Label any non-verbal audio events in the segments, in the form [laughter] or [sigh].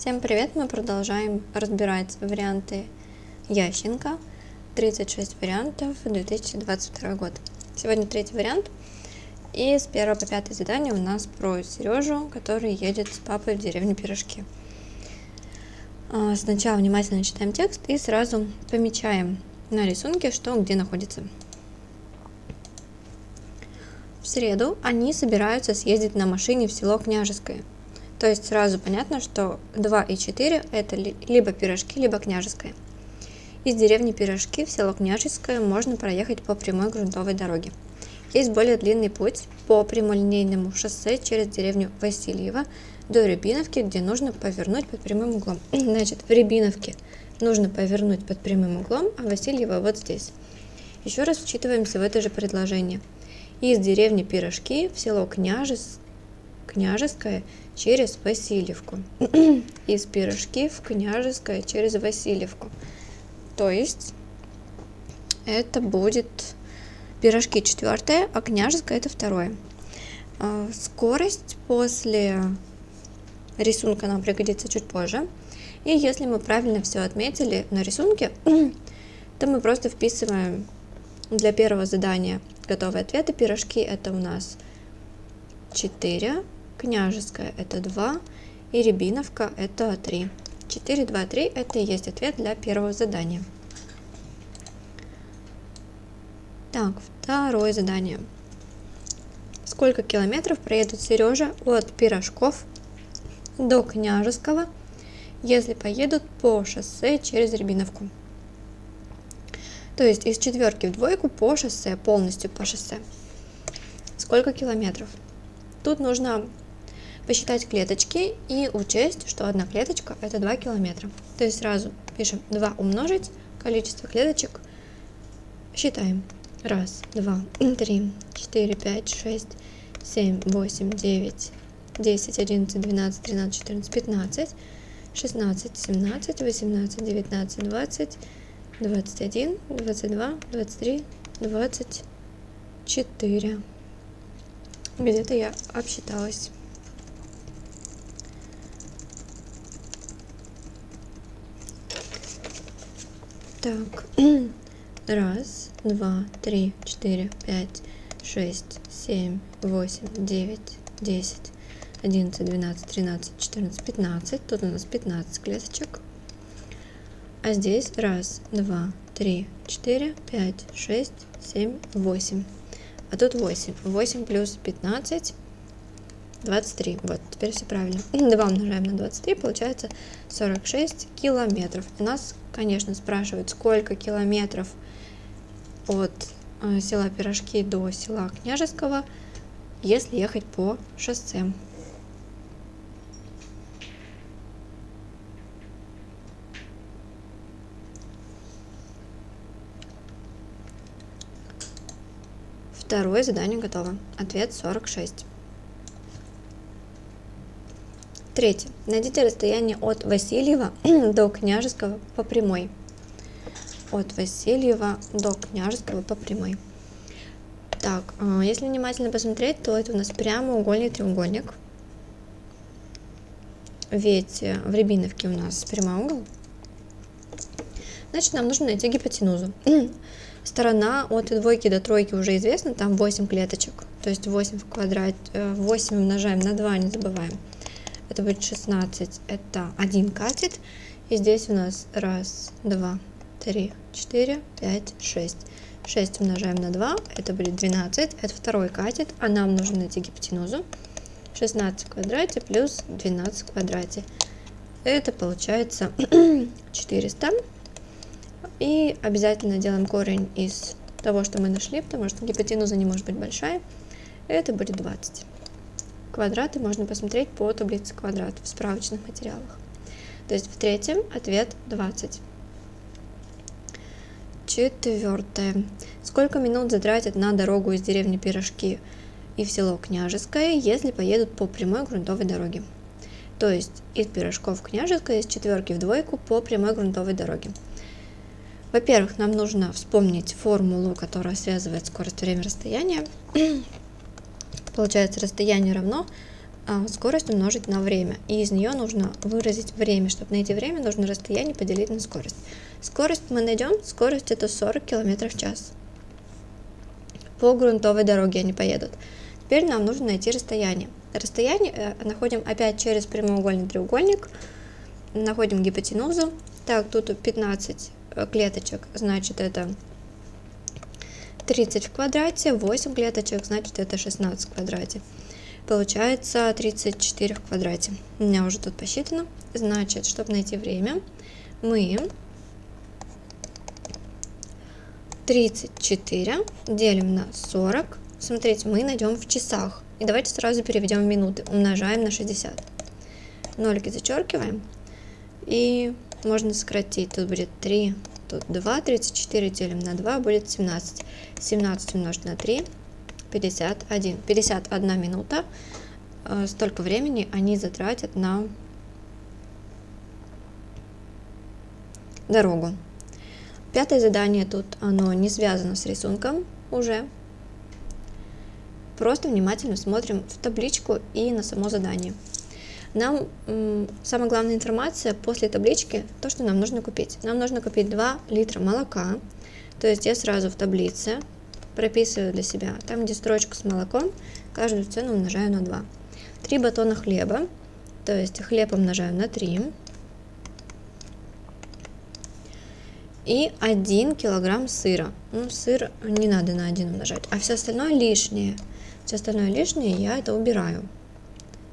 Всем привет! Мы продолжаем разбирать варианты Ященко. 36 вариантов 2022 год. Сегодня третий вариант. И с первого по пятое задание у нас про Сережу, который едет с папой в деревню Пирожки. А, сначала внимательно читаем текст и сразу помечаем на рисунке, что где находится. В среду они собираются съездить на машине в село Княжеское – то есть сразу понятно, что 2 и 4 это либо пирожки, либо княжеское. Из деревни Пирожки в село Княжеское можно проехать по прямой грунтовой дороге. Есть более длинный путь по прямолинейному шоссе через деревню Васильева до Рябиновки, где нужно повернуть под прямым углом. [clears throat] Значит, в Рябиновке нужно повернуть под прямым углом, а Васильева вот здесь. Еще раз вчитываемся в это же предложение. Из деревни Пирожки в село Княжес... Княжеское через Васильевку. [clears throat] Из Пирожки в Княжеское через Васильевку. То есть это будет Пирожки четвертое, а Княжеское это второе. А, скорость после рисунка нам пригодится чуть позже. И если мы правильно все отметили на рисунке, [clears throat] то мы просто вписываем для первого задания готовые ответы. Пирожки это у нас 4, Княжеская это 2 и Рябиновка это 3. 4, 2, 3 это и есть ответ для первого задания. Так, второе задание. Сколько километров проедут Сережа от Пирожков до Княжеского, если поедут по шоссе через Рябиновку? То есть из четверки в двойку по шоссе, полностью по шоссе. Сколько километров? Тут нужно посчитать клеточки и учесть, что одна клеточка это 2 километра. То есть сразу пишем 2 умножить количество клеточек. Считаем. Раз, два, три, четыре, пять, шесть, семь, восемь, девять, десять, одиннадцать, двенадцать, тринадцать, четырнадцать, пятнадцать, шестнадцать, семнадцать, восемнадцать, девятнадцать, двадцать, двадцать один, двадцать два, двадцать три, двадцать четыре. Где-то я обсчиталась. Так, [clears throat] раз, два, три, четыре, пять, шесть, семь, восемь, девять, десять, одиннадцать, двенадцать, тринадцать, четырнадцать, пятнадцать. Тут у нас пятнадцать клеточек. А здесь раз, два, три, четыре, пять, шесть, семь, восемь. А тут восемь. Восемь плюс пятнадцать 23. Вот, теперь все правильно. [clears throat] 2 умножаем на 23, получается 46 километров. И нас, конечно, спрашивают, сколько километров от э, села Пирожки до села Княжеского, если ехать по шоссе. Второе задание готово. Ответ 46. Третье. Найдите расстояние от Васильева [clears throat] до Княжеского по прямой. От Васильева до Княжеского по прямой. Так, а, если внимательно посмотреть, то это у нас прямоугольный треугольник. Ведь э, в Рябиновке у нас прямой угол. Значит, нам нужно найти гипотенузу. [clears throat] Сторона от двойки до тройки уже известна, там 8 клеточек. То есть 8 в квадрате, 8 э, умножаем на 2, не забываем это будет 16, это один катет. И здесь у нас раз, два, три, четыре, пять, шесть. 6 умножаем на 2, это будет 12, это второй катет, а нам нужно найти гипотенузу. 16 в квадрате плюс 12 в квадрате. Это получается [clears throat] 400. И обязательно делаем корень из того, что мы нашли, потому что гипотенуза не может быть большая. Это будет 20 квадраты можно посмотреть по таблице квадратов в справочных материалах. То есть в третьем ответ 20. Четвертое. Сколько минут затратят на дорогу из деревни Пирожки и в село Княжеское, если поедут по прямой грунтовой дороге? То есть из Пирожков Княжеское, из четверки в двойку по прямой грунтовой дороге. Во-первых, нам нужно вспомнить формулу, которая связывает скорость, время, расстояние. Получается, расстояние равно а, скорость умножить на время. И из нее нужно выразить время. Чтобы найти время, нужно расстояние поделить на скорость. Скорость мы найдем. Скорость это 40 км в час. По грунтовой дороге они поедут. Теперь нам нужно найти расстояние. Расстояние э, находим опять через прямоугольный треугольник. Находим гипотенузу. Так, тут 15 э, клеточек, значит это 30 в квадрате, 8 клеточек, значит это 16 в квадрате. Получается 34 в квадрате. У меня уже тут посчитано. Значит, чтобы найти время, мы 34 делим на 40. Смотрите, мы найдем в часах. И давайте сразу переведем в минуты. Умножаем на 60. Нолики зачеркиваем. И можно сократить. Тут будет 3, тут 2. 34 делим на 2 будет 17. 17 умножить на 3 51. 51 минута. Э, столько времени они затратят на дорогу. Пятое задание тут, оно не связано с рисунком уже. Просто внимательно смотрим в табличку и на само задание. Нам самая главная информация после таблички, то, что нам нужно купить. Нам нужно купить 2 литра молока. То есть я сразу в таблице прописываю для себя. Там, где строчка с молоком, каждую цену умножаю на 2. 3 батона хлеба, то есть хлеб умножаю на 3. И 1 килограмм сыра. Ну, сыр не надо на 1 умножать, а все остальное лишнее. Все остальное лишнее я это убираю,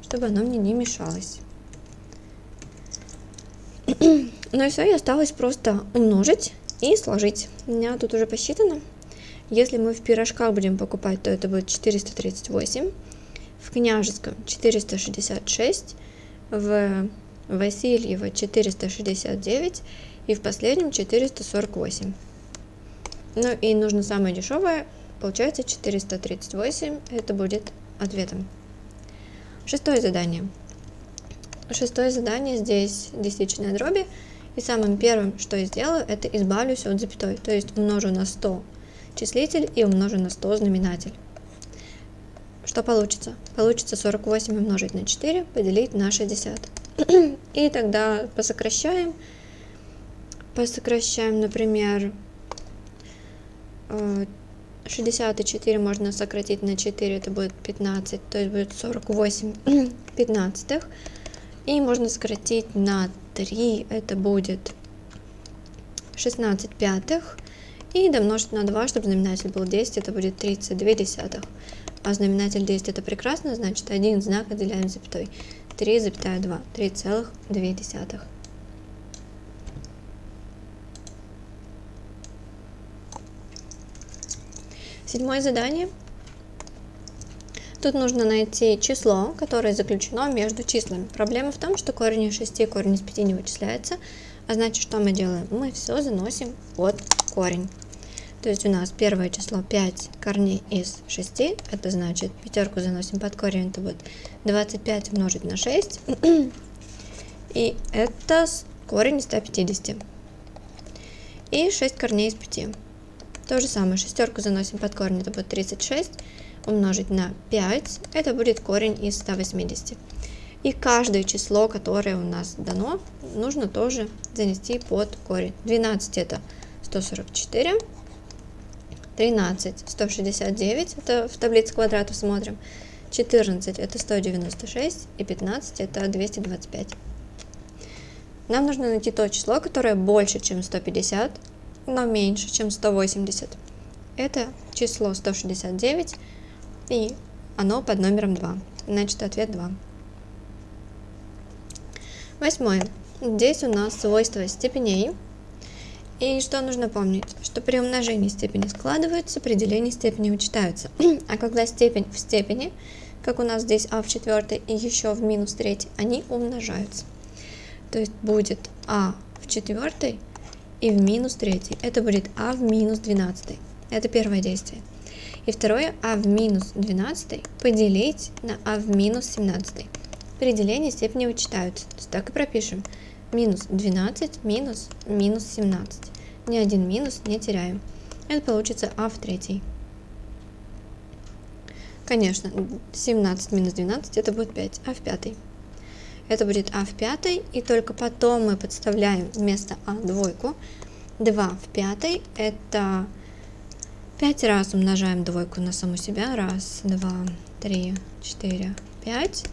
чтобы оно мне не мешалось. [clears throat] Ну и все, и осталось просто умножить и сложить. У меня тут уже посчитано. Если мы в пирожках будем покупать, то это будет 438, в княжеском 466, в Васильево 469 и в последнем 448. Ну и нужно самое дешевое, получается 438, это будет ответом. Шестое задание. Шестое задание здесь десятичные дроби. И самым первым, что я сделаю, это избавлюсь от запятой. То есть умножу на 100 числитель и умножу на 100 знаменатель. Что получится? Получится 48 умножить на 4 поделить на 60. И тогда посокращаем. Посокращаем, например, 64 э, можно сократить на 4, это будет 15, то есть будет 48 [clears throat] пятнадцатых. И можно сократить на 3, это будет 16 пятых. И домножить на 2, чтобы знаменатель был 10, это будет 32 десятых. А знаменатель 10 это прекрасно, значит один знак отделяем запятой. 3,2, 3,2 Седьмое задание. Тут нужно найти число, которое заключено между числами. Проблема в том, что корень из 6 и корень из 5 не вычисляется. А значит, что мы делаем? Мы все заносим под корень. То есть у нас первое число 5 корней из 6. Это значит пятерку заносим под корень. Это будет 25 умножить на 6. И это корень из 150. И 6 корней из 5. То же самое, шестерку заносим под корень, это будет 36, умножить на 5, это будет корень из 180. И каждое число, которое у нас дано, нужно тоже занести под корень. 12 это 144, 13 169, это в таблице квадратов смотрим, 14 это 196 и 15 это 225. Нам нужно найти то число, которое больше, чем 150, но меньше, чем 180. Это число 169, и оно под номером 2. Значит, ответ 2. Восьмое. Здесь у нас свойства степеней. И что нужно помнить? Что при умножении степени складываются, при делении степени вычитаются. [clears throat] А когда степень в степени, как у нас здесь а в четвертой и еще в минус третьей, они умножаются. То есть будет а в четвертой и в минус третьей. Это будет а в минус двенадцатой. Это первое действие. И второе а в минус двенадцатой поделить на а в минус семнадцатой. При делении степени вычитаются. То есть так и пропишем минус 12 минус минус 17. Ни один минус не теряем. Это получится а в третьей. Конечно, 17 минус 12 это будет 5, а в пятой. Это будет а в пятой, и только потом мы подставляем вместо а двойку. 2 в пятой это 5 раз умножаем двойку на саму себя. Раз, два, три, четыре, пять.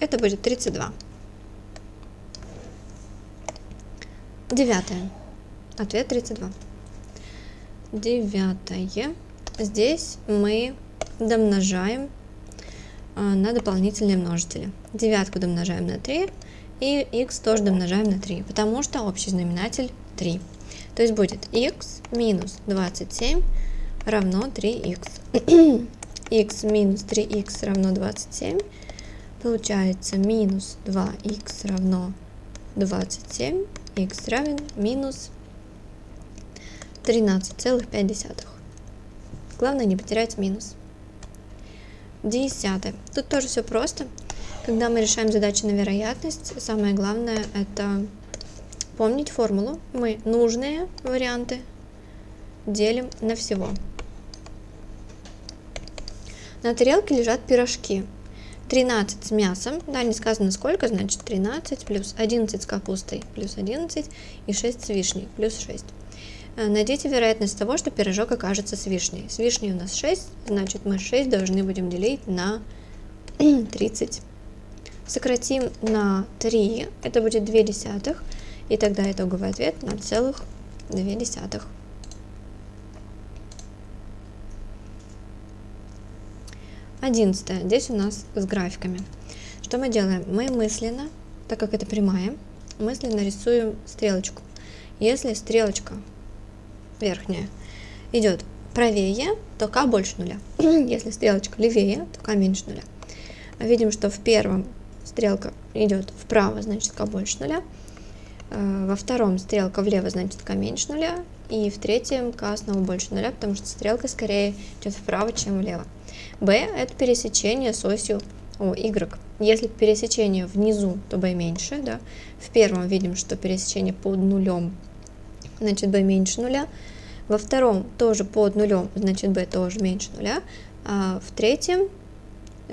Это будет 32. Девятое. Ответ 32. Девятое. Здесь мы домножаем а, на дополнительные множители. Девятку домножаем на 3 и x тоже домножаем на 3, потому что общий знаменатель 3. То есть будет x минус 27 равно 3x. x [coughs] минус 3x равно 27. Получается минус 2x равно 27. x равен минус 13,5. Главное не потерять минус. Десятое. Тут тоже все просто. Когда мы решаем задачи на вероятность, самое главное это помнить формулу. Мы нужные варианты делим на всего. На тарелке лежат пирожки. 13 с мясом, да, не сказано сколько, значит 13 плюс 11 с капустой плюс 11 и 6 с вишней плюс 6. Э, найдите вероятность того, что пирожок окажется с вишней. С вишней у нас 6, значит мы 6 должны будем делить на [clears throat] 30. Сократим на 3, это будет 2 десятых, и тогда итоговый ответ на целых 2 десятых. Одиннадцатое. Здесь у нас с графиками. Что мы делаем? Мы мысленно, так как это прямая, мысленно рисуем стрелочку. Если стрелочка верхняя идет правее, то k больше нуля. [clears throat] Если стрелочка левее, то k меньше нуля. Видим, что в первом стрелка идет вправо, значит k больше нуля. Э, во втором стрелка влево, значит k меньше нуля. И в третьем k снова больше нуля, потому что стрелка скорее идет вправо, чем влево. b это пересечение с осью о, y. Если пересечение внизу, то b меньше. Да? В первом видим, что пересечение под нулем, значит b меньше нуля. Во втором тоже под нулем, значит b тоже меньше нуля. А в третьем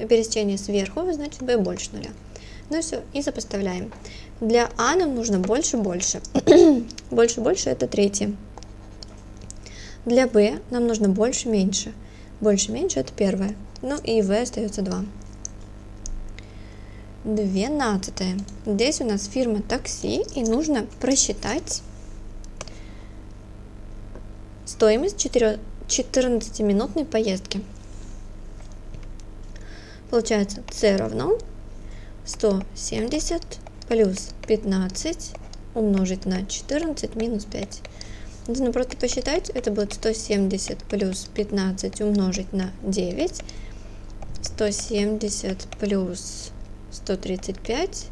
пересечение сверху, значит b больше нуля. Ну и все, и сопоставляем. Для А нам нужно больше-больше. Больше-больше [clears throat] это третье. Для b нам нужно больше-меньше. Больше-меньше это первое. Ну и v остается 2. Двенадцатое. Здесь у нас фирма такси, и нужно просчитать Стоимость 14-минутной поездки. Получается c равно 170 плюс 15 умножить на 14 минус 5. Нужно просто посчитать, это будет 170 плюс 15 умножить на 9. 170 плюс 135,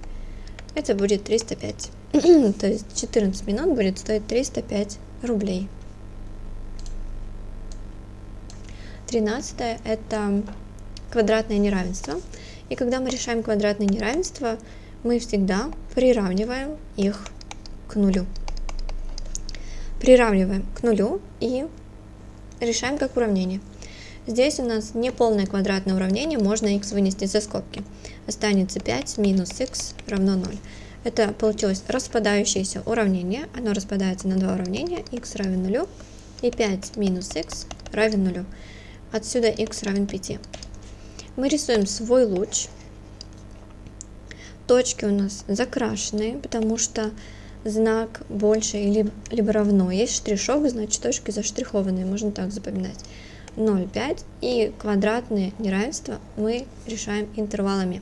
это будет 305. [clears throat] То есть 14 минут будет стоить 305 рублей. 13 это квадратное неравенство. И когда мы решаем квадратное неравенство, мы всегда приравниваем их к нулю. Приравниваем к нулю и решаем как уравнение. Здесь у нас неполное квадратное уравнение, можно x вынести за скобки. Останется 5 минус x равно 0. Это получилось распадающееся уравнение. Оно распадается на два уравнения. x равен 0 и 5 минус x равен 0. Отсюда x равен 5. Мы рисуем свой луч. Точки у нас закрашенные, потому что знак больше либо, либо равно. Есть штришок, значит точки заштрихованные, можно так запоминать. 0,5 и квадратные неравенства мы решаем интервалами.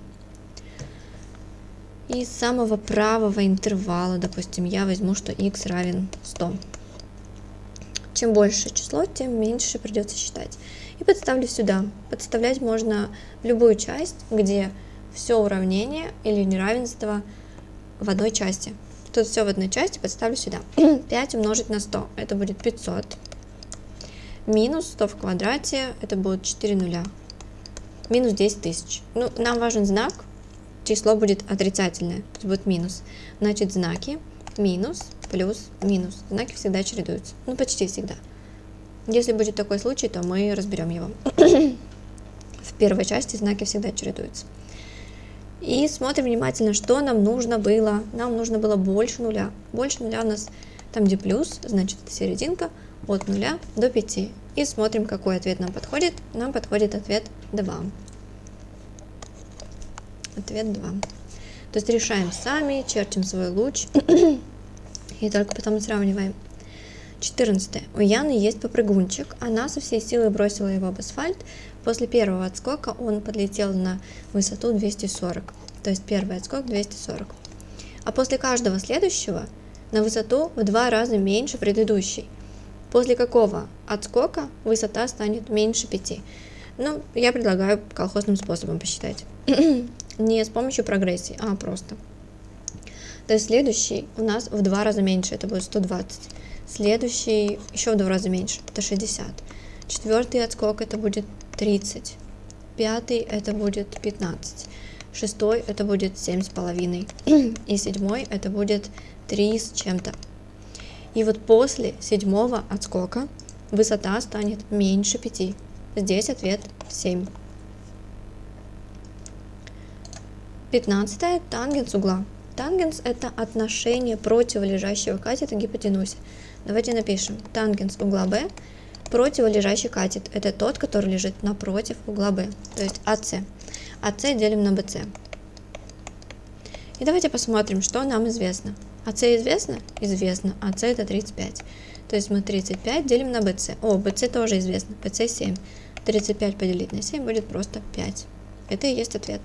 Из самого правого интервала, допустим, я возьму, что x равен 100. Чем больше число, тем меньше придется считать и подставлю сюда. Подставлять можно в любую часть, где все уравнение или неравенство в одной части. Тут все в одной части, подставлю сюда. [clears throat] 5 умножить на 100, это будет 500. Минус 100 в квадрате, это будет 4 нуля. Минус 10 тысяч. Ну, нам важен знак, число будет отрицательное, будет минус. Значит, знаки минус, плюс, минус. Знаки всегда чередуются. Ну, почти всегда. Если будет такой случай, то мы разберем его. [clears throat] В первой части знаки всегда чередуются. И смотрим внимательно, что нам нужно было. Нам нужно было больше нуля. Больше нуля у нас там, где плюс, значит это серединка, от нуля до 5. И смотрим, какой ответ нам подходит. Нам подходит ответ 2. Ответ 2. То есть решаем сами, чертим свой луч [clears throat] и только потом сравниваем. 14. У Яны есть попрыгунчик. Она со всей силы бросила его об асфальт. После первого отскока он подлетел на высоту 240. То есть первый отскок 240. А после каждого следующего на высоту в два раза меньше предыдущей. После какого отскока высота станет меньше 5? Ну, я предлагаю колхозным способом посчитать. [clears throat] Не с помощью прогрессии, а просто. То есть следующий у нас в два раза меньше, это будет 120. Следующий еще в два раза меньше, это 60. Четвертый отскок это будет 30. Пятый это будет 15. Шестой это будет 7,5. [clears throat] И седьмой это будет 3 с чем-то. И вот после седьмого отскока высота станет меньше 5. Здесь ответ 7. 15 тангенс угла. Тангенс это отношение противолежащего катета к гипотенузе. Давайте напишем. Тангенс угла B противолежащий катет. Это тот, который лежит напротив угла B. То есть АС. АС делим на BC. И давайте посмотрим, что нам известно. АС известно? Известно. АС это 35. То есть мы 35 делим на BC. О, BC тоже известно. BC 7. 35 поделить на 7 будет просто 5. Это и есть ответ.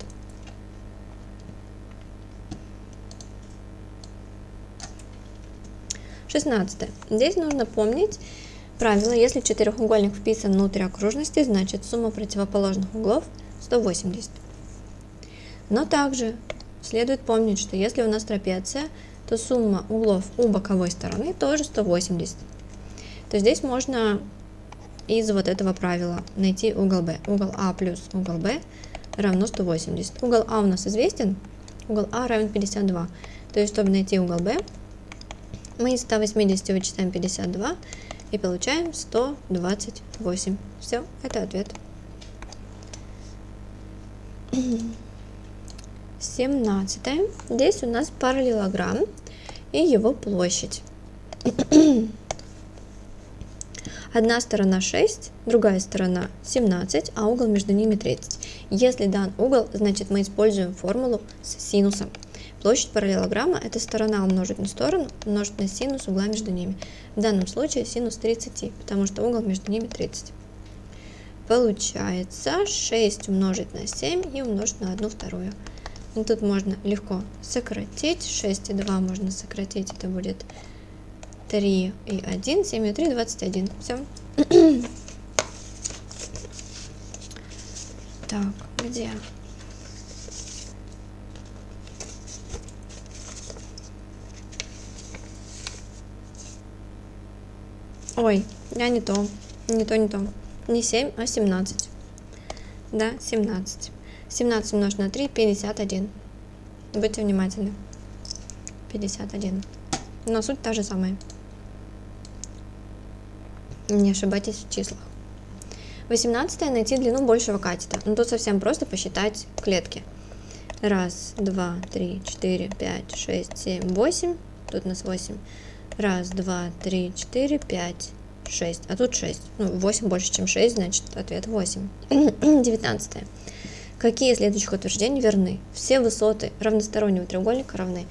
16. Здесь нужно помнить правило, если четырехугольник вписан внутрь окружности, значит сумма противоположных углов 180. Но также следует помнить, что если у нас трапеция, то сумма углов у боковой стороны тоже 180. То здесь можно из вот этого правила найти угол B. Угол А плюс угол B равно 180. Угол А у нас известен, угол А равен 52. То есть, чтобы найти угол B, мы из 180 вычитаем 52 и получаем 128. Все, это ответ. 17. Здесь у нас параллелограмм и его площадь. Одна сторона 6, другая сторона 17, а угол между ними 30. Если дан угол, значит мы используем формулу с синусом. Площадь параллелограмма – это сторона умножить на сторону, умножить на синус угла между ними. В данном случае синус 30, потому что угол между ними 30. Получается 6 умножить на 7 и умножить на 1 вторую. И тут можно легко сократить. 6 и 2 можно сократить, это будет 3 и 1, 7 и 3, 21. Все. так, где? Ой, я не то. Не то, не то. Не 7, а 17. Да, 17. 17 умножить на 3, 51. Будьте внимательны. 51. Но суть та же самая. Не ошибайтесь в числах. 18 найти длину большего катета. Ну тут совсем просто посчитать клетки. Раз, два, три, четыре, пять, шесть, семь, восемь. Тут у нас 8. Раз, два, три, четыре, пять, шесть. А тут шесть. Ну, восемь больше, чем шесть, значит, ответ восемь. [clears throat] Девятнадцатое. Какие следующих утверждений верны? Все высоты равностороннего треугольника равны.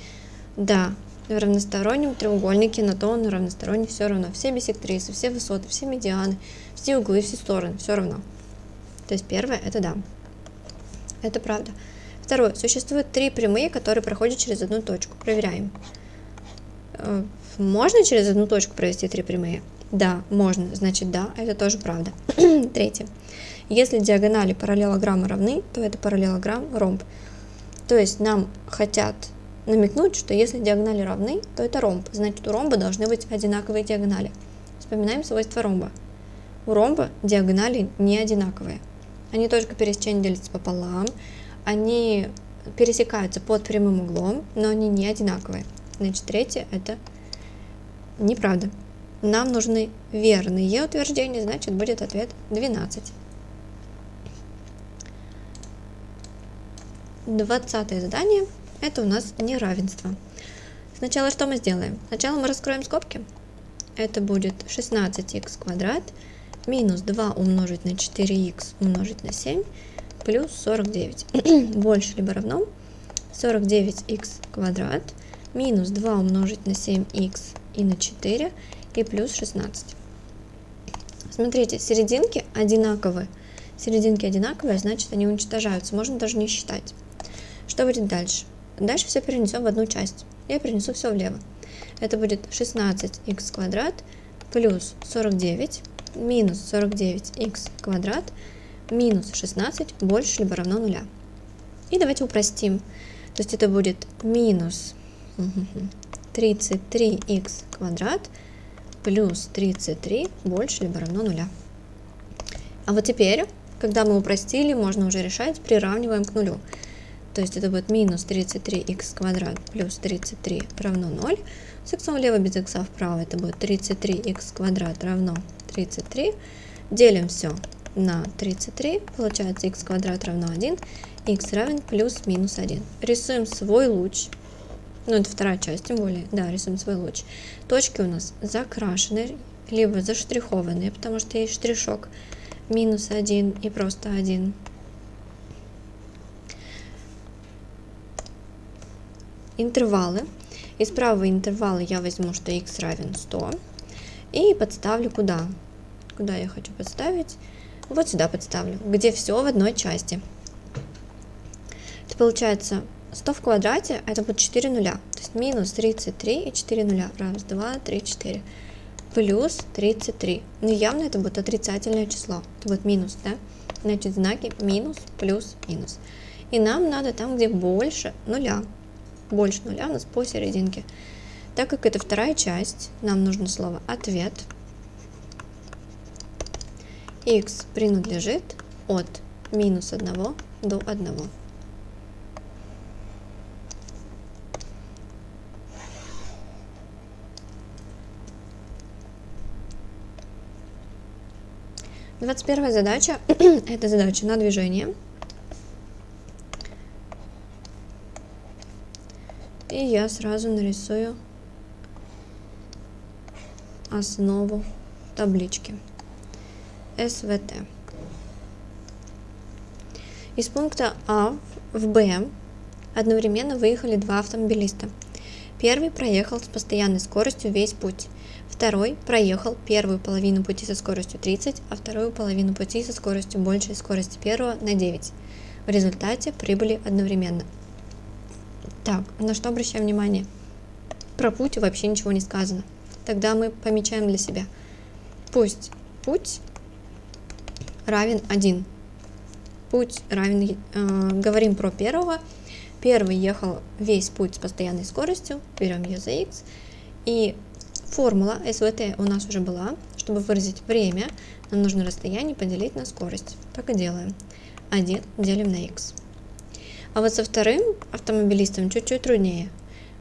Да, в равностороннем треугольнике на то он равносторонний все равно. Все бисектрисы, все высоты, все медианы, все углы, все стороны, все равно. То есть первое это да. Это правда. Второе. Существует три прямые, которые проходят через одну точку. Проверяем. Э, можно через одну точку провести три прямые? Да, можно. Значит, да, это тоже правда. [clears throat] Третье. Если диагонали параллелограмма равны, то это параллелограмм ромб. То есть нам хотят намекнуть, что если диагонали равны, то это ромб. Значит, у ромба должны быть одинаковые диагонали. Вспоминаем свойства ромба. У ромба диагонали не одинаковые. Они только пересечения делятся пополам, они пересекаются под прямым углом, но они не одинаковые. Значит, третье это неправда. Нам нужны верные утверждения, значит будет ответ 12. 20 задание – это у нас неравенство. Сначала что мы сделаем? Сначала мы раскроем скобки. Это будет 16х квадрат минус 2 умножить на 4х умножить на 7 плюс 49. [clears throat] Больше либо равно 49х квадрат минус 2 умножить на 7х и на 4 и плюс 16. Смотрите, серединки одинаковые. Серединки одинаковые, значит они уничтожаются. Можно даже не считать. Что будет дальше? Дальше все перенесем в одну часть. Я перенесу все влево. Это будет 16х квадрат плюс 49 минус 49х квадрат минус 16 больше либо равно нуля. И давайте упростим. То есть это будет минус 33х квадрат плюс 33 больше либо равно нуля. А вот теперь, когда мы упростили, можно уже решать, приравниваем к нулю. То есть это будет минус 33х квадрат плюс 33 равно 0. С х влево без х вправо это будет 33х квадрат равно 33. Делим все на 33, получается x квадрат равно 1, x равен плюс минус 1. Рисуем свой луч, ну это вторая часть, тем более, да, рисуем свой луч. Точки у нас закрашены, либо заштрихованные, потому что есть штришок минус 1 и просто 1. Интервалы. Из правого интервала я возьму, что x равен 100. И подставлю куда? Куда я хочу подставить? Вот сюда подставлю, где все в одной части. Это получается 100 в квадрате, это будет 4 нуля. То есть минус 33 и 4 нуля. Раз, два, три, четыре. Плюс 33. Ну явно это будет отрицательное число. Это будет минус, да? Значит, знаки минус, плюс, минус. И нам надо там, где больше нуля. Больше нуля у нас посерединке. Так как это вторая часть, нам нужно слово ответ x принадлежит от минус 1 до 1. Двадцать первая задача [clears throat] – это задача на движение. И я сразу нарисую основу таблички. СВТ. Из пункта А в Б одновременно выехали два автомобилиста. Первый проехал с постоянной скоростью весь путь. Второй проехал первую половину пути со скоростью 30, а вторую половину пути со скоростью большей скорости первого на 9. В результате прибыли одновременно. Так, на что обращаем внимание? Про путь вообще ничего не сказано. Тогда мы помечаем для себя. Пусть путь равен 1. Путь равен, э, говорим про первого. Первый ехал весь путь с постоянной скоростью, берем ее за x. И формула СВТ у нас уже была. Чтобы выразить время, нам нужно расстояние поделить на скорость. Так и делаем. 1 делим на x. А вот со вторым автомобилистом чуть-чуть труднее.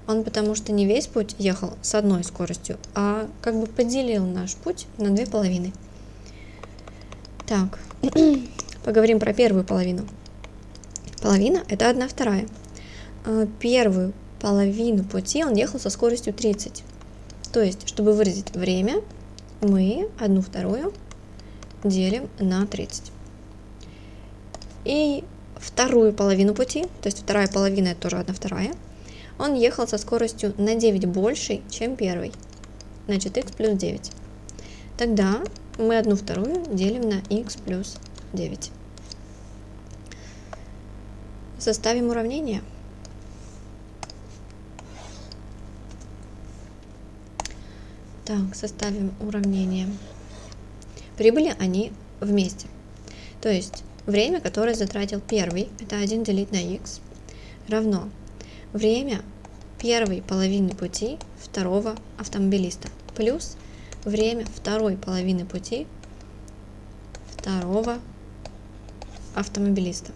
Он потому что не весь путь ехал с одной скоростью, а как бы поделил наш путь на две половины. Так, [clears throat] поговорим про первую половину. Половина – это одна вторая. А, первую половину пути он ехал со скоростью 30. То есть, чтобы выразить время, мы одну вторую делим на 30. И вторую половину пути, то есть вторая половина это тоже одна вторая, он ехал со скоростью на 9 больше, чем первый. Значит, x плюс 9. Тогда мы одну вторую делим на x плюс 9. Составим уравнение. Так, составим уравнение. Прибыли они вместе. То есть время, которое затратил первый, это 1 делить на x, равно время первой половины пути второго автомобилиста плюс время второй половины пути второго автомобилиста.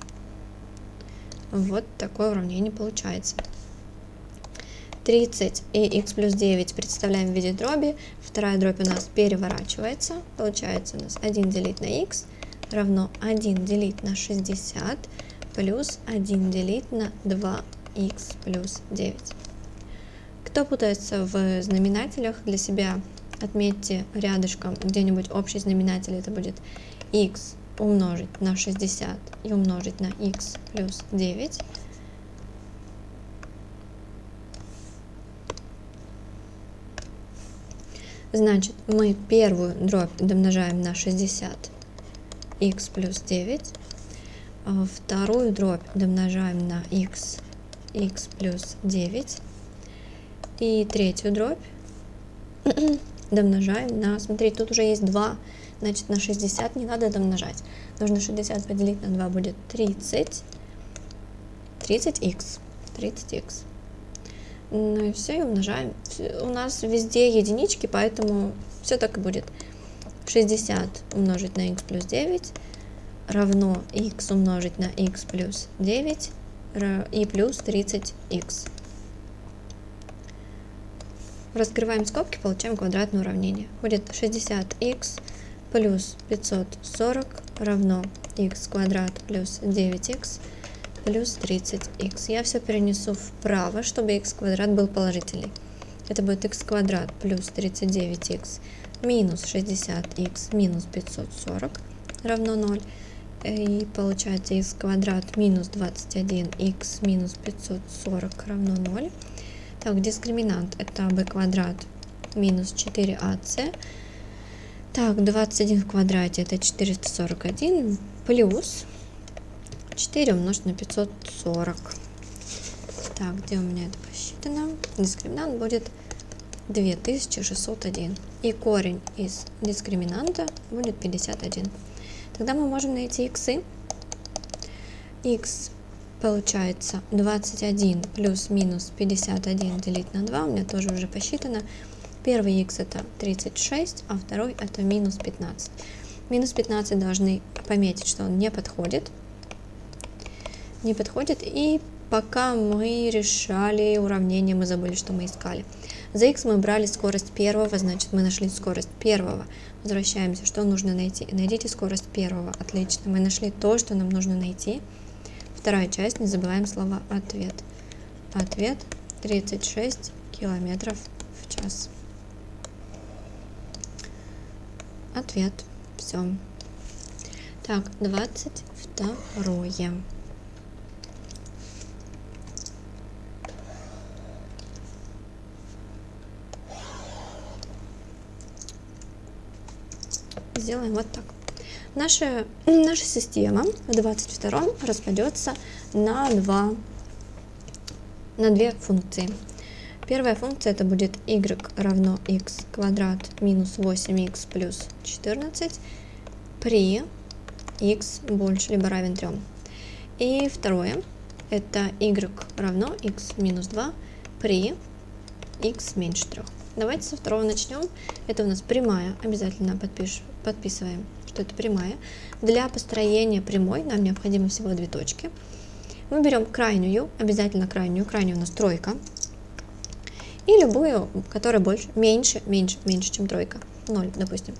Вот такое уравнение получается. 30 и x плюс 9 представляем в виде дроби. Вторая дробь у нас переворачивается. Получается у нас 1 делить на x равно 1 делить на 60 плюс 1 делить на 2х плюс 9. Кто путается в знаменателях, для себя отметьте рядышком где-нибудь общий знаменатель, это будет x умножить на 60 и умножить на x плюс 9. Значит, мы первую дробь домножаем на 60 x плюс 9, а вторую дробь домножаем на x, x плюс 9, и третью дробь [clears throat] домножаем на, смотри, тут уже есть 2, значит на 60 не надо домножать. Нужно 60 поделить на 2 будет 30, 30х, 30х. Ну и все, и умножаем. У нас везде единички, поэтому все так и будет. 60 умножить на х плюс 9 равно х умножить на х плюс 9 и плюс 30х. Раскрываем скобки, получаем квадратное уравнение. Будет 60х плюс 540 равно х квадрат плюс 9х плюс 30х. Я все перенесу вправо, чтобы х квадрат был положительный. Это будет х квадрат плюс 39х минус 60х минус 540 равно 0. И получается х квадрат минус 21х минус 540 равно 0. Так, дискриминант это b квадрат минус 4ac. Так, 21 в квадрате это 441 плюс 4 умножить на 540. Так, где у меня это посчитано? Дискриминант будет 2601. И корень из дискриминанта будет 51. Тогда мы можем найти иксы. x получается 21 плюс-минус 51 делить на 2, у меня тоже уже посчитано. Первый x это 36, а второй это минус 15. Минус 15 должны пометить, что он не подходит. Не подходит. И пока мы решали уравнение, мы забыли, что мы искали. За x мы брали скорость первого, значит мы нашли скорость первого. Возвращаемся, что нужно найти? Найдите скорость первого. Отлично, мы нашли то, что нам нужно найти. Вторая часть, не забываем слова ответ. Ответ 36 километров в час. Ответ. Все. Так, 22. Сделаем вот так. Наша, наша система в 22 распадется на, два, на две функции. Первая функция это будет y равно x квадрат минус 8x плюс 14 при x больше либо равен 3. И второе это y равно x минус 2 при x меньше 3. Давайте со второго начнем. Это у нас прямая. Обязательно подпиш, подписываем что это прямая. Для построения прямой нам необходимо всего две точки. Мы берем крайнюю, обязательно крайнюю, крайнюю у нас тройка. И любую, которая больше, меньше, меньше, меньше, чем тройка. 0, допустим.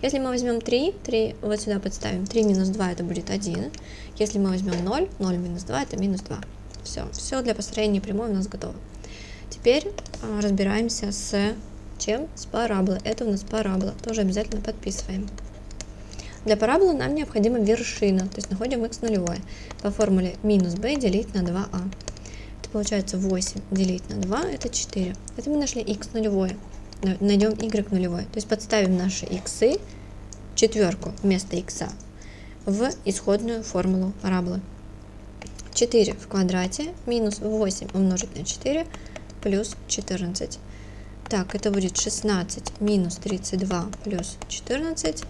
Если мы возьмем 3, 3 вот сюда подставим, 3 минус 2 это будет 1. Если мы возьмем 0, 0 минус 2 это минус 2. Все, все для построения прямой у нас готово. Теперь а, разбираемся с чем? С параболой. Это у нас парабола. Тоже обязательно подписываем. Для параболы нам необходима вершина, то есть находим x нулевое. По формуле минус b делить на 2а. А. Это получается 8 делить на 2, это 4. Это мы нашли x нулевое. Найдем y нулевое. То есть подставим наши x, четверку вместо x, в исходную формулу параболы. 4 в квадрате минус 8 умножить на 4 плюс 14. Так, это будет 16 минус 32 плюс 14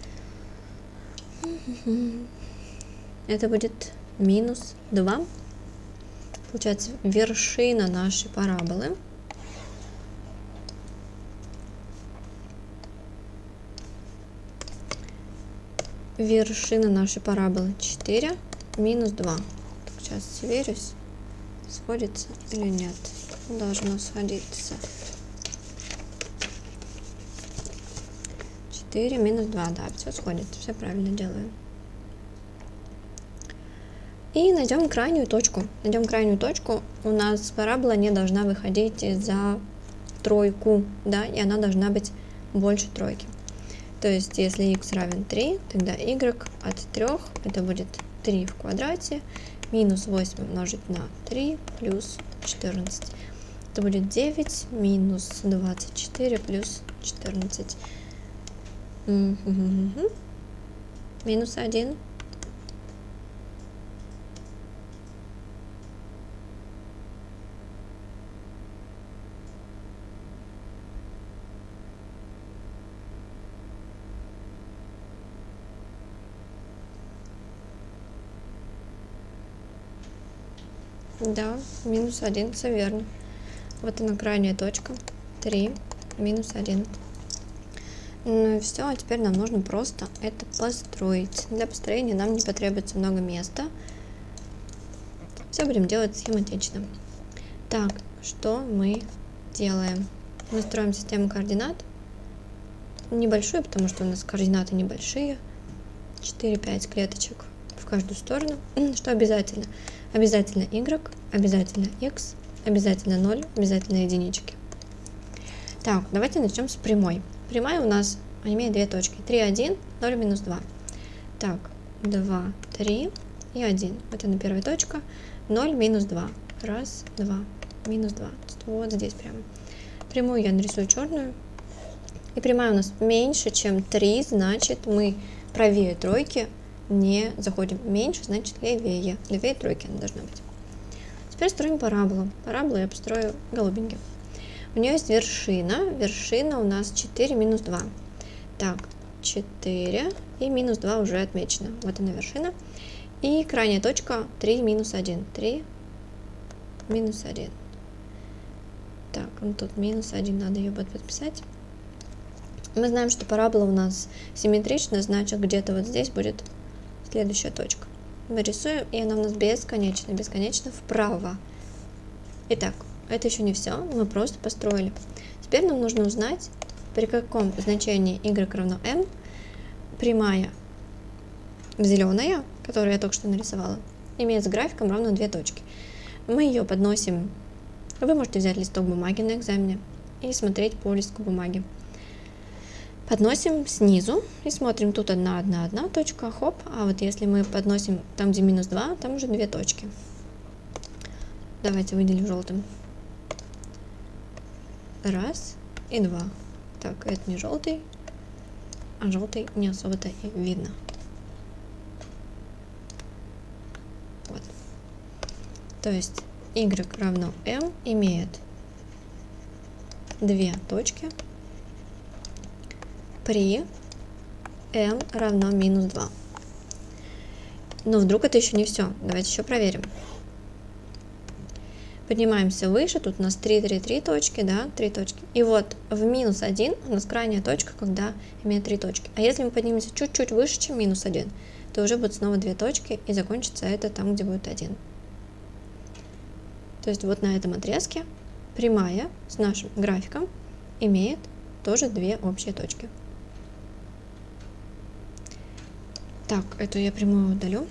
это будет минус 2. Получается вершина нашей параболы. Вершина нашей параболы 4 минус 2. Так, сейчас сверюсь, сходится или нет. Должно сходиться. 4 минус 2, да, все сходит, все правильно делаю. И найдем крайнюю точку. Найдем крайнюю точку. У нас парабола не должна выходить за тройку, да, и она должна быть больше тройки. То есть, если x равен 3, тогда y от 3, это будет 3 в квадрате, минус 8 умножить на 3 плюс 14. Это будет 9 минус 24 плюс 14. Минус 1. Да, минус 1, все верно. Вот она крайняя точка. 3, минус 1. Ну и все, а теперь нам нужно просто это построить. Для построения нам не потребуется много места. Все будем делать схематично. Так, что мы делаем? Мы строим систему координат. Небольшую, потому что у нас координаты небольшие. 4-5 клеточек в каждую сторону. Что обязательно? Обязательно y, обязательно x, обязательно 0, обязательно единички. Так, давайте начнем с прямой. Прямая у нас имеет две точки. 3, 1, 0, минус 2. Так, 2, 3 и 1. Вот она первая точка. 0, минус 2. Раз, два, минус 2. Вот здесь прямо. Прямую я нарисую черную. И прямая у нас меньше, чем 3, значит мы правее тройки не заходим меньше, значит левее. Левее тройки она должна быть. Теперь строим параболу. Параболу я построю голубеньким. У нее есть вершина. Вершина у нас 4 минус 2. Так, 4 и минус 2 уже отмечено. Вот она вершина. И крайняя точка 3 минус 1. 3 минус 1. Так, ну тут минус 1, надо ее подписать. Мы знаем, что парабола у нас симметрична, значит где-то вот здесь будет следующая точка. Мы рисуем, и она у нас бесконечно, бесконечно вправо. Итак, это еще не все, мы просто построили. Теперь нам нужно узнать, при каком значении y равно m прямая зеленая, которую я только что нарисовала, имеет с графиком ровно две точки. Мы ее подносим, вы можете взять листок бумаги на экзамене и смотреть по листку бумаги. Подносим снизу и смотрим, тут одна, одна, одна точка, хоп, а вот если мы подносим там, где минус 2, там уже две точки. Давайте выделим желтым. Раз и два. Так, это не желтый, а желтый не особо-то и видно. Вот. То есть y равно m имеет две точки при m равно минус 2. Но вдруг это еще не все. Давайте еще проверим. Поднимаемся выше, тут у нас 3, 3, 3 точки, да, 3 точки. И вот в минус 1 у нас крайняя точка, когда имеет 3 точки. А если мы поднимемся чуть-чуть выше, чем минус 1, то уже будет снова 2 точки, и закончится это там, где будет 1. То есть вот на этом отрезке прямая с нашим графиком имеет тоже две общие точки. Так, эту я прямую удалю.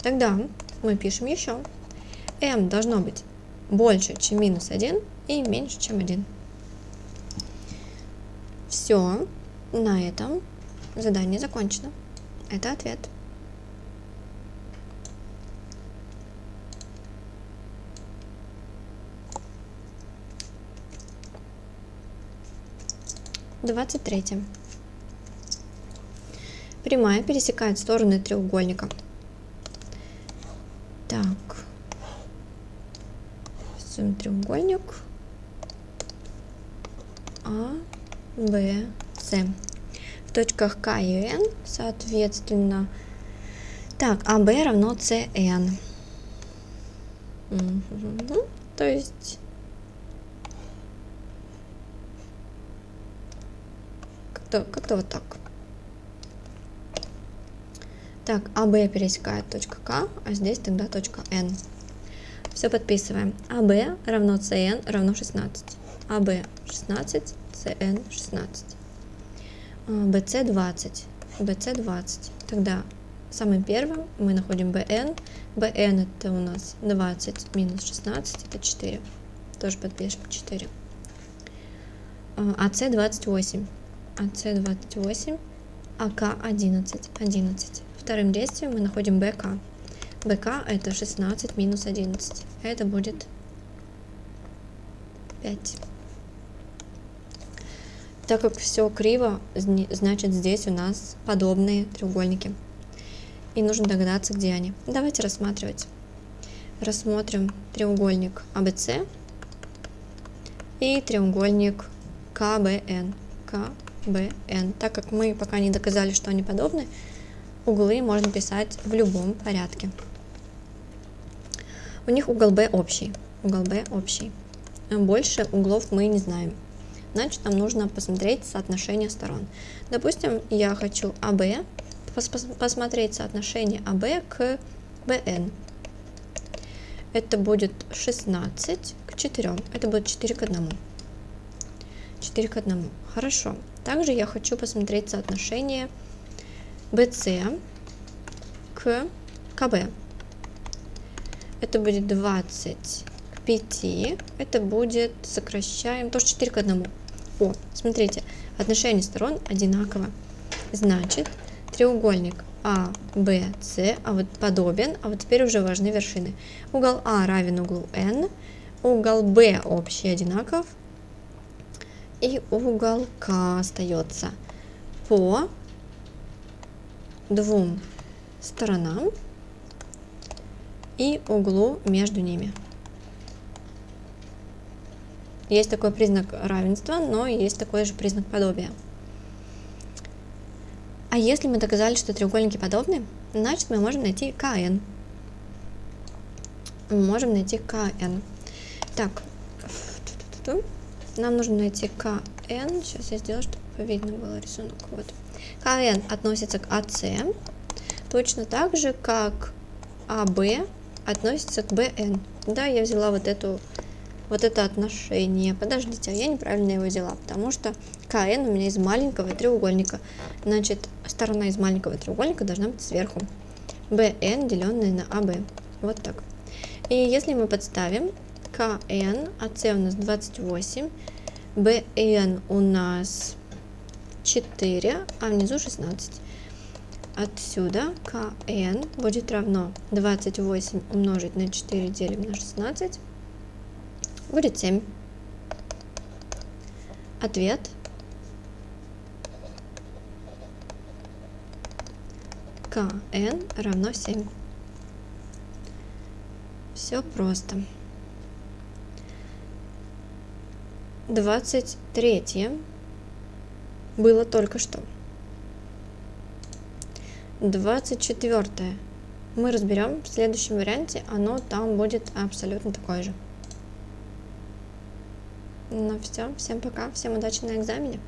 Тогда мы пишем еще. m должно быть больше, чем минус 1 и меньше, чем 1. Все, на этом задание закончено. Это ответ. Двадцать третье. Прямая пересекает стороны треугольника. Так. Рисуем треугольник. А, Б, С. В точках К и Н, соответственно, так, АБ равно СН. Угу. То есть как-то как, вот так. Так, АБ пересекает точка К, а здесь тогда точка Н. Все подписываем. АБ равно СН равно 16. АБ 16, СН 16. БЦ 20. БЦ 20. Тогда самым первым мы находим bn. bn это у нас 20 минус 16, это 4. Тоже подпишем 4. АС 28. АС 28. АК 11. 11. Вторым действием мы находим БК. БК это 16 минус 11. Это будет 5. Так как все криво, значит здесь у нас подобные треугольники. И нужно догадаться, где они. Давайте рассматривать. Рассмотрим треугольник АБЦ и треугольник КБН. КБН. Так как мы пока не доказали, что они подобны, углы можно писать в любом порядке. У них угол B общий. Угол B общий. Больше углов мы не знаем. Значит, нам нужно посмотреть соотношение сторон. Допустим, я хочу АБ, посмотреть соотношение АБ к БН. Это будет 16 к 4. Это будет 4 к 1. 4 к 1. Хорошо. Также я хочу посмотреть соотношение BC к КБ. Это будет 20 к 5. Это будет, сокращаем, тоже 4 к 1. О, смотрите, отношение сторон одинаково. Значит, треугольник А, Б, С, а вот подобен, а вот теперь уже важны вершины. Угол А равен углу N, угол Б общий одинаков, и угол К остается по двум сторонам и углу между ними. Есть такой признак равенства, но есть такой же признак подобия. А если мы доказали, что треугольники подобны, значит мы можем найти КН. Мы можем найти КН. Так, нам нужно найти КН. Сейчас я сделаю, чтобы видно было рисунок. Вот. КН относится к АС, точно так же, как АБ относится к БН. Да, я взяла вот эту вот это отношение. Подождите, а я неправильно его взяла, потому что КН у меня из маленького треугольника. Значит, сторона из маленького треугольника должна быть сверху. БН, деленное на АБ. Вот так. И если мы подставим КН, АС у нас 28, БН у нас 4, а внизу 16. Отсюда КН будет равно 28 умножить на 4 делим на 16 будет 7. Ответ. КН равно 7. Все просто. Двадцать третье было только что. Двадцать четвертое мы разберем в следующем варианте. Оно там будет абсолютно такое же. Ну все, всем пока, всем удачи на экзамене.